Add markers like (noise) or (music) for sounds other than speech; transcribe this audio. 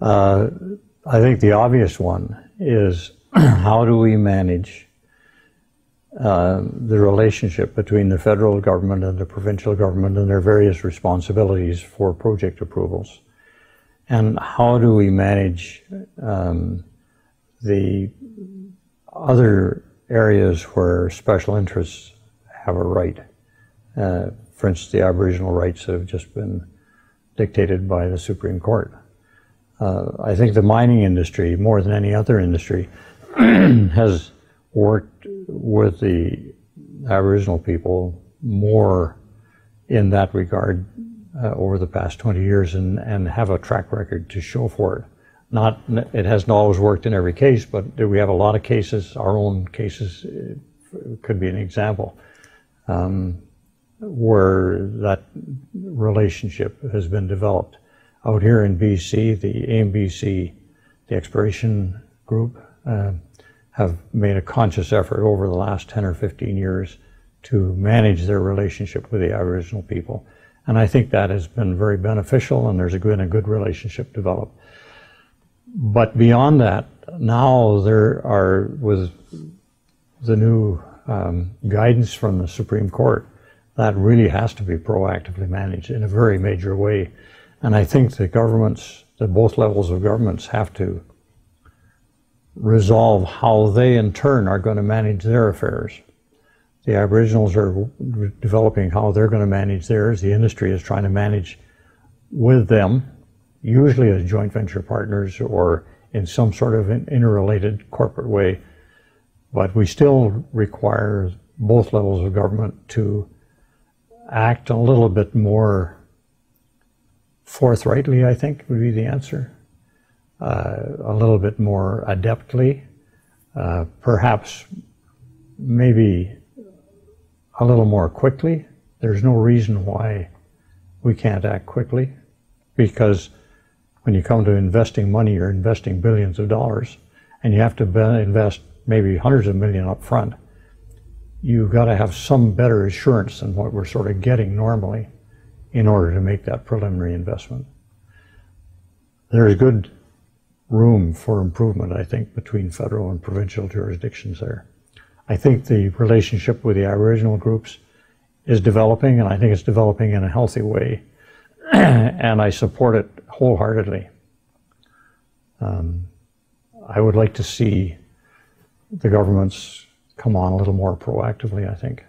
Uh, I think the obvious one is (clears throat) how do we manage uh, the relationship between the federal government and the provincial government and their various responsibilities for project approvals? And how do we manage um, the other areas where special interests have a right? Uh, for instance, the Aboriginal rights that have just been dictated by the Supreme Court. Uh, I think the mining industry, more than any other industry, (clears throat) has worked with the Aboriginal people more in that regard uh, over the past 20 years and, and have a track record to show for it. Not, it hasn't always worked in every case, but we have a lot of cases, our own cases uh, could be an example, um, where that relationship has been developed. Out here in BC, the AMEBC, the exploration group, uh, have made a conscious effort over the last 10 or 15 years to manage their relationship with the Aboriginal people. And I think that has been very beneficial and there's been a good relationship developed. But beyond that, now there are, with the new um, guidance from the Supreme Court, that really has to be proactively managed in a very major way. And I think the governments, the both levels of governments have to resolve how they in turn are going to manage their affairs. The Aboriginals are developing how they're going to manage theirs. The industry is trying to manage with them, usually as joint venture partners or in some sort of an interrelated corporate way. But we still require both levels of government to act a little bit more forthrightly, I think would be the answer uh, a little bit more adeptly, uh, perhaps maybe a little more quickly. There's no reason why we can't act quickly because when you come to investing money, you're investing billions of dollars and you have to invest maybe hundreds of million up front. You've got to have some better assurance than what we're sort of getting normally in order to make that preliminary investment. There's good room for improvement, I think, between federal and provincial jurisdictions there. I think the relationship with the Aboriginal groups is developing, and I think it's developing in a healthy way, (clears throat) and I support it wholeheartedly. Um, I would like to see the governments come on a little more proactively, I think.